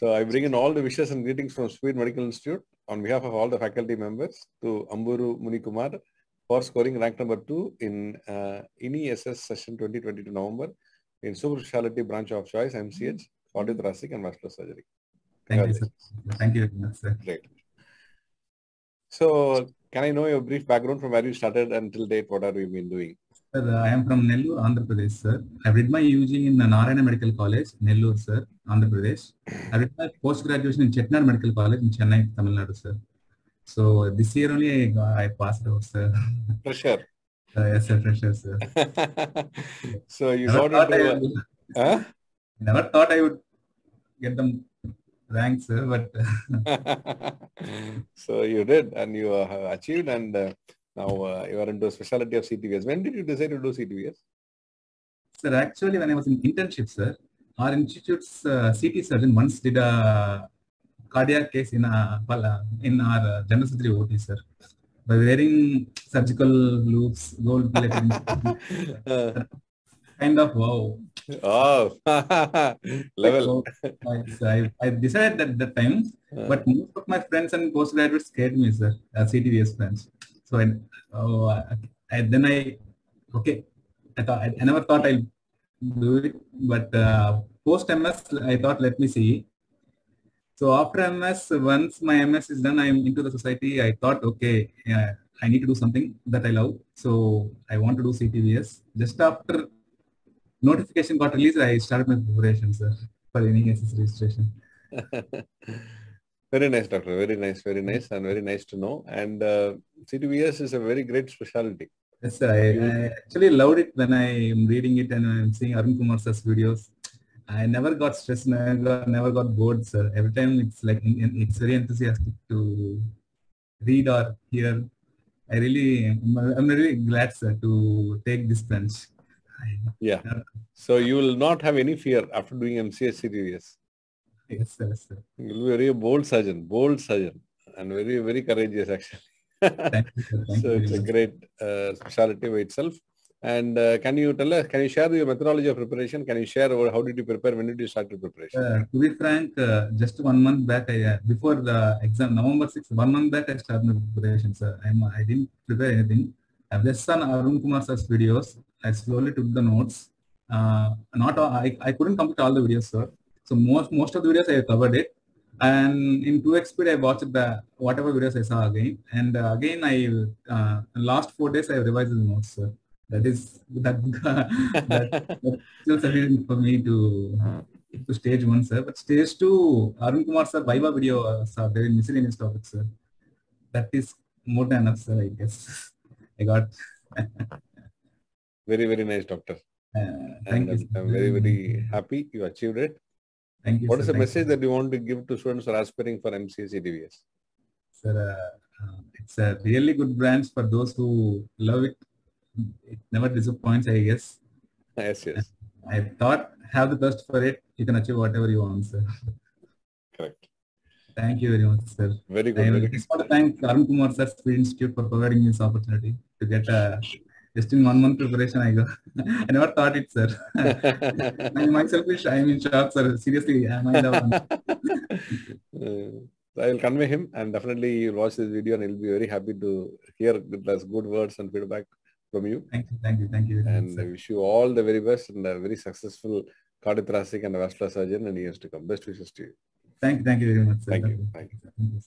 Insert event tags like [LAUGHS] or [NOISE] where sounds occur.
So I bring in all the wishes and greetings from Speed Medical Institute on behalf of all the faculty members to Amburu Munikumar for scoring rank number two in uh, INI SS session 2022 November in super specialty branch of choice MCH, cardiothoracic and vascular surgery. Thank you, sir. Thank you sir. Great. So can I know your brief background from where you started until date? What have you been doing? Sir, I am from Nellore, Andhra Pradesh, sir. I did my UG in Narayana Medical College, Nellore, sir, Andhra Pradesh. I did my post-graduation in Chettinad Medical College in Chennai, Tamil Nadu, sir. So this year only I, got- I passed out, sir. Pressure. [LAUGHS] Uh, yes, sir, fresher, sir. [LAUGHS] so you Never got into, would, huh? [LAUGHS] never thought I would get them rank, sir, but so you did and you uh, achieved and uh, now uh, you are into a specialty of CTVS. When did you decide to do CTVS? Sir, actually, when I was in internship, sir, our institute's uh, CT surgeon once did a cardiac case in a, uh, in our uh, general surgery OT, sir. By wearing surgical loupes, gold plated, [LAUGHS] Uh, kind of wow. oh, [LAUGHS] level. So, I, I, I decided at that time, but most of my friends and postgraduates scared me, sir, uh, CTVS friends. So I, oh, I, I, then I, okay, I thought I, never thought I'll do it, but uh, post MS, I thought let me see. So after MS, once my MS is done, I'm into the society. I thought, okay, yeah, I need to do something that I love. So I want to do CTVS. Just after notification got released, I started my preparation, sir, for INI SS registration. [LAUGHS] very nice, doctor. Very nice, very nice, and very nice to know. And uh, CTVS is a very great specialty. Yes, sir. I, I actually loved it when I am reading it and I'm seeing Arun Kumar sir's videos. I never got stressed, never got, never got bored, sir. Every time it's like it's very enthusiastic to read or hear. I really, I'm really glad, sir, to take this bench. Yeah. So you will not have any fear after doing MCH CTVS. Yes, sir. Sir. You will be a very bold surgeon, bold surgeon, and very, very courageous actually. Thank you, sir. Thank [LAUGHS] so you it's a great uh, specialty by itself. And uh, can you tell us, can you share your methodology of preparation? Can you share over how did you prepare? When did you start your preparation? Uh, to be frank, uh, just one month back, I, uh, before the exam, November 6th, one month back, I started my preparation, sir. I'm, I didn't prepare anything. I've just done Arun Kumar sir's videos. I slowly took the notes. Uh, not all, I, I couldn't complete all the videos, sir. So most most of the videos I covered it. And in 2x speed, I watched the whatever videos I saw again. And uh, again, I uh, last four days I revised the notes, sir. That is that, [LAUGHS] that still sufficient for me to to stage one, sir. But stage two, Arun Kumar sir, Viva video uh, sir, very miscellaneous topics, sir. That is more than enough, sir. I guess [LAUGHS] I got. [LAUGHS] very, very nice, doctor. Uh, thank And you. I'm, I'm very, very happy you achieved it. Thank you. What sir. is the Thank you, message that you want to give to students who are aspiring for MCH CTVS? Sir, uh, uh, it's a really good branch for those who love it. It never disappoints, I guess. [LAUGHS] Yes, yes, I thought have the best for it. You can achieve whatever you want, sir. correct. Thank you very much, sir. Very I good. Very just want to thank Arun Kumar sir, Speed Institute for providing this opportunity to get a just in one month preparation. I go. [LAUGHS] I never thought it, sir. [LAUGHS] I myself is I'm in shock, sir. Seriously, am I the [LAUGHS] so I will convey him and definitely you'll watch this video and he'll be very happy to hear good, good words and feedback from you. Thank you, thank you, thank you. And I wish you all the very best and a very successful cardiothoracic and vascular surgeon and years to come. Best wishes to you. Thank you, thank you very much, sir. Thank you. Thank Thank you.